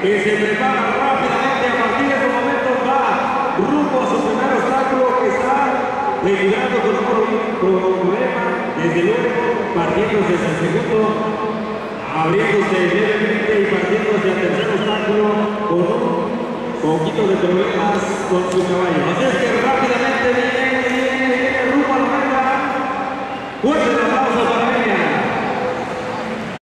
que se prepara rápidamente a partir de estos momentos va rumbo a su primer obstáculo que está retirando con un problema, desde luego partiéndose hacia el segundo, abriéndose levemente y partiendo hacia el tercer obstáculo con un poquito de problemas con su caballo. Así es que rápidamente viene, viene, rumbo a la meta.